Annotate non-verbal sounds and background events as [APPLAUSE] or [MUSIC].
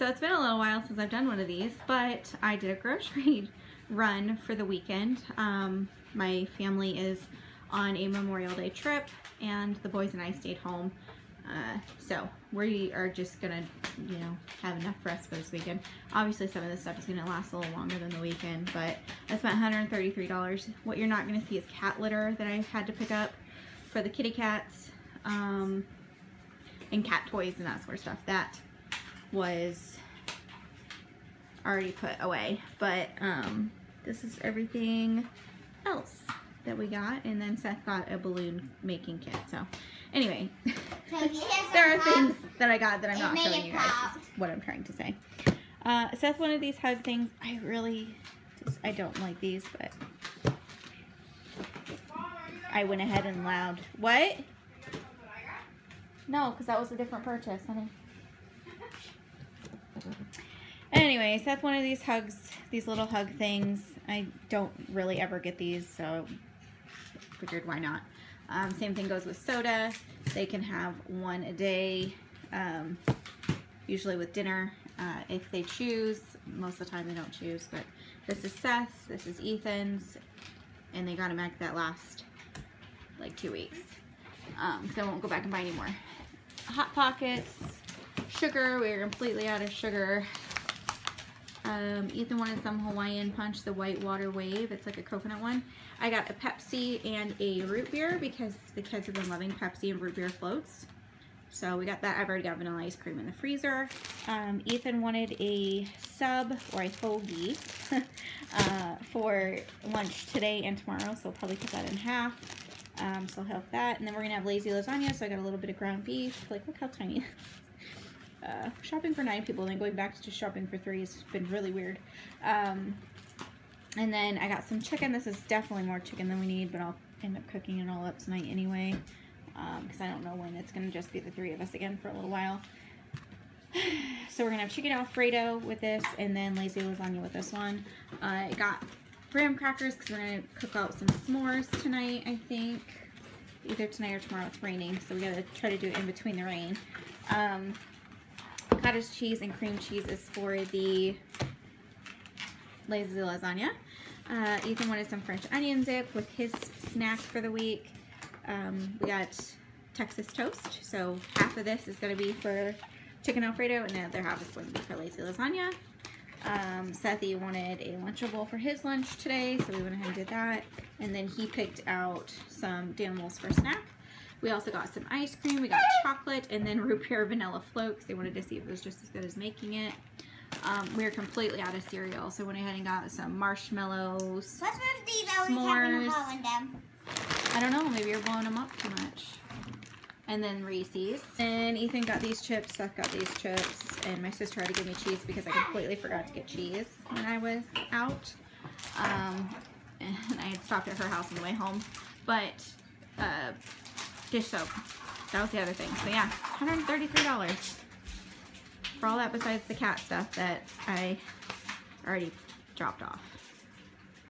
so it's been a little while since I've done one of these, but I did a grocery [LAUGHS] run for the weekend. Um, my family is on a Memorial Day trip and the boys and I stayed home. Uh, so we are just gonna, you know, have enough for us for this weekend. Obviously some of this stuff is gonna last a little longer than the weekend, but I spent $133. What you're not gonna see is cat litter that I had to pick up for the kitty cats, um, and cat toys and that sort of stuff. That was already put away, but um, this is everything else that we got, and then Seth got a balloon making kit. So anyway, So if you hear there are things that I got that I'm not showing you guys. what I'm trying to say. Uh, Seth wanted these hug things. I really, just, I don't like these, but I went ahead and allowed. What? No, because that was a different purchase, honey. Anyway, one of these hugs, these little hug things. I don't really ever get these, so figured why not. Um, same thing goes with soda. They can have one a day, um, usually with dinner, uh, if they choose. Most of the time they don't choose, but this is Seth's, this is Ethan's, and they got them back that last like two weeks. Um, so I won't go back and buy any more. Hot Pockets, sugar, we're completely out of sugar. Um, Ethan wanted some Hawaiian Punch, the white water wave. It's like a coconut one. I got a Pepsi and a root beer because the kids have been loving Pepsi and root beer floats. So we got that. I've already got vanilla ice cream in the freezer. Um, Ethan wanted a sub or a hoagie [LAUGHS] uh, for lunch today and tomorrow. So I'll probably cut that in half. Um, so I'll have that. And then we're going to have lazy lasagna. So I got a little bit of ground beef. Like, look how tiny. [LAUGHS] Uh, shopping for nine people and then going back to just shopping for three has been really weird. Um, and then I got some chicken. This is definitely more chicken than we need, but I'll end up cooking it all up tonight anyway. Because I don't know when it's going to just be the three of us again for a little while. [SIGHS] So we're going to have chicken alfredo with this and then lazy lasagna with this one. Uh, I got graham crackers because we're going to cook out some s'mores tonight, I think. Either tonight or tomorrow. It's raining, so we got to try to do it in between the rain. Um, cottage cheese and cream cheese is for the lazy lasagna. Uh, Ethan wanted some French onion dip with his snack for the week. Um, we got Texas toast, so half of this is going to be for chicken alfredo and the other half is going to be for lazy lasagna. Um, Sethy wanted a Lunchable for his lunch today, so we went ahead and did that. And then he picked out some Danimals for snack. We also got some ice cream, we got chocolate, and then [LAUGHS] root beer vanilla float because they wanted to see if it was just as good as making it. Um, we are completely out of cereal, so went ahead and got some marshmallows. What's with these always S'mores. them? I don't know, maybe you're blowing them up too much. And then Reese's. And Ethan got these chips, Seth got these chips, and my sister had to give me cheese because I completely forgot to get cheese when I was out. Um, [LAUGHS] and I had stopped at her house on the way home. But, uh, dish soap. That was the other thing. So yeah, $133 for all that besides the cat stuff that I already dropped off.